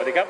วัสดีครับ